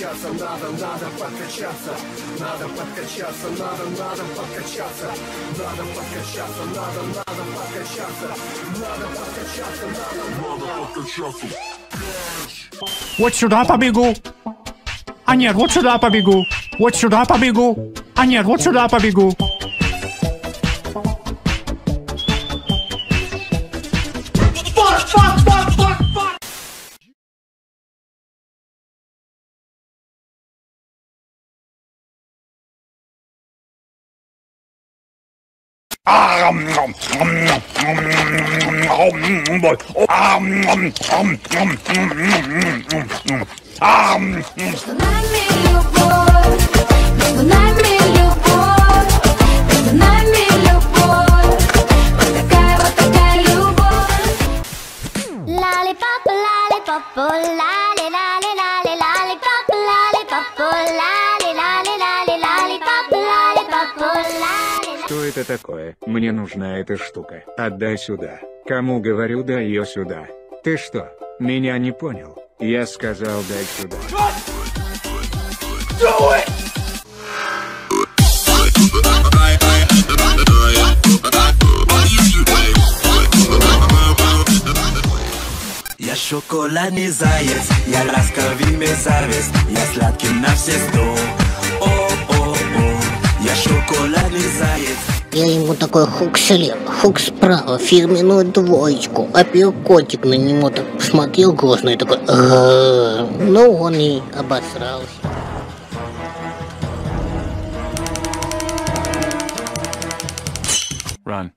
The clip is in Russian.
подкачаться, надо, надо подкачаться, надо подкачаться, надо, надо подкачаться, надо подкачаться, надо, надо подкачаться, надо подкачаться, надо, надо подкачаться. Вот сюда побегу. А нет, вот сюда побегу. Вот сюда побегу. А нет, вот сюда побегу. Remind me of your boy. Remind me. Это такое? Мне нужна эта штука. Отдай сюда. Кому говорю, дай ее сюда. Ты что, меня не понял? Я сказал, дай сюда. Я шоколадный заяц, я ласковый мерзавец, я сладкий на все сто. О-о-о, я шоколадный заяц. Я ему такой хук слева, хук справа, фирменную двоечку, а котик на него так посмотрел грозно и такой. Ну он и обосрался. Run.